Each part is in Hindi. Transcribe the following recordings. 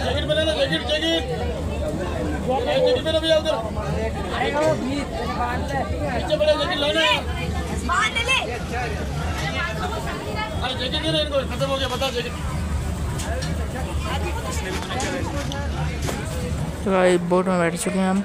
जैकेट जैकेट जैकेट जैकेट उधर। जैकेट अरे जैकेट दे रहे इनको, खत्म हो गया, बता जैकेट तो बोट में बैठ चुके हैं हम।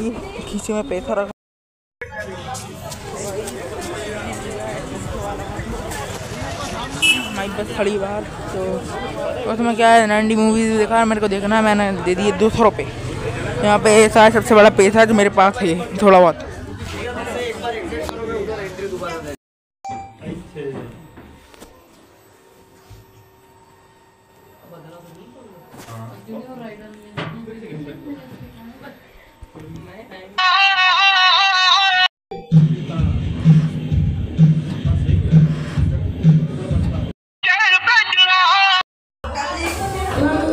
ये खींचे में पैसा रखा हमारी बस खड़ी बाहर तो उसमें क्या है नंडी मूवीज़ देखा मेरे को देखना है मैंने दे दिए दो सौ रुपये यहाँ पे ऐसा है सबसे बड़ा पैसा जो मेरे पास है थोड़ा बहुत। 原来就干你了。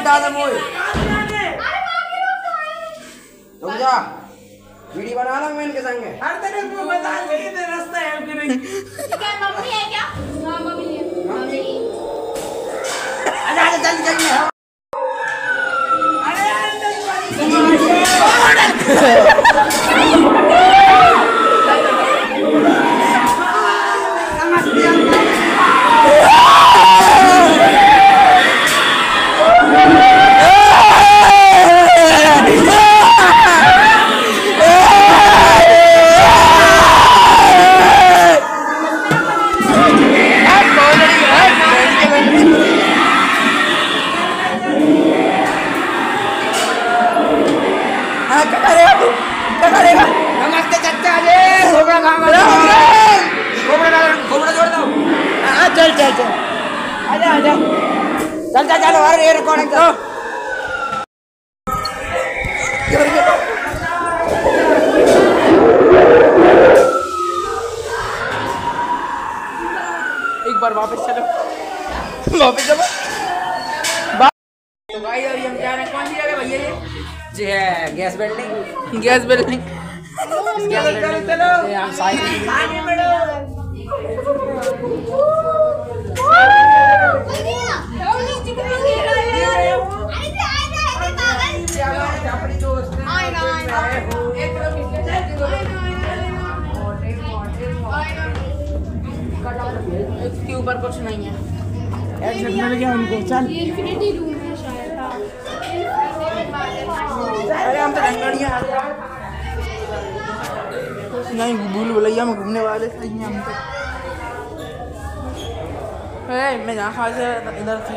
या डाल मोए रुक जा। वीडियो बना ला मैं इनके संग। हर तेरे को बता दे ये रास्ता है कि नहीं। मम्मी है क्या? हाँ मम्मी है। मम्मी। आजा आजा जल्दी जल्दी हाँ क्या करेगा तू क्या करेगा नमस्ते चाचा जी खोबड़ा कहाँ गया खोबड़ा डाल खोबड़ा जोड़ दो हाँ चल चल चल आजा आजा चल चल अरे ये रिकॉर्डिंग करो एक बार वापस चलो। वापस चलो। Gas building. Gas building. इसके ऊपर कुछ नहीं है। मिल गया उनको चल। अरे तो नहीं, भूल भुलैया में घूमने वाले सही हैं हम तो। मैं जहाँ खा से इधर से।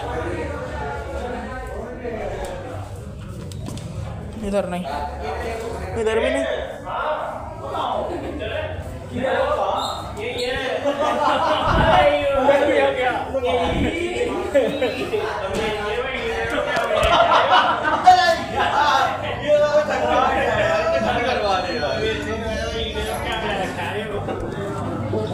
इधर नहीं। इधर भी नहीं।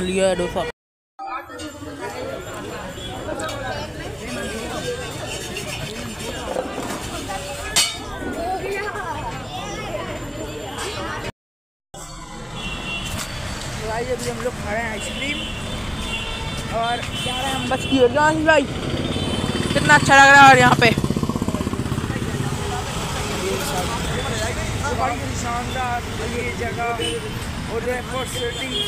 लिया डोसा भाई हम लोग खा रहे हैं आइसक्रीम। और जा रहे हैं हम बस की ओर। भाई। कितना अच्छा लग रहा है और यहाँ पे। बड़ी शानदार ये जगह उदयपुर सिटी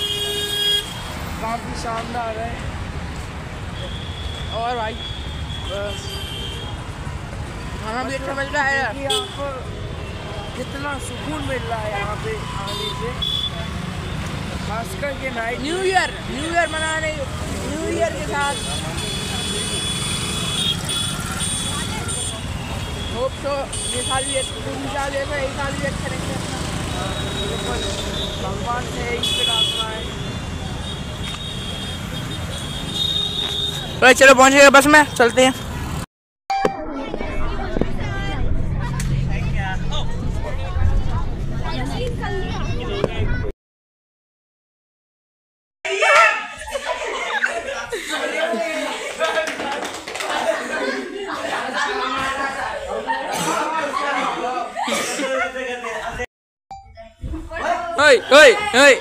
काफ़ी शानदार है। और भाई बस। खाना भी अच्छा मिल रहा है। पर कितना सुकून मिल रहा है यहाँ पे आने से। खासकर के night new year new year मनाने न्यू ईयर के साथ। होप तो ये साल भी तुम साल देखो ये साल भी अच्छा रहेंगे भगवान से प्रार्थना है चलो पहुँच गए बस में, चलते हैं। เฮ้ยเฮ้ยเฮ้ย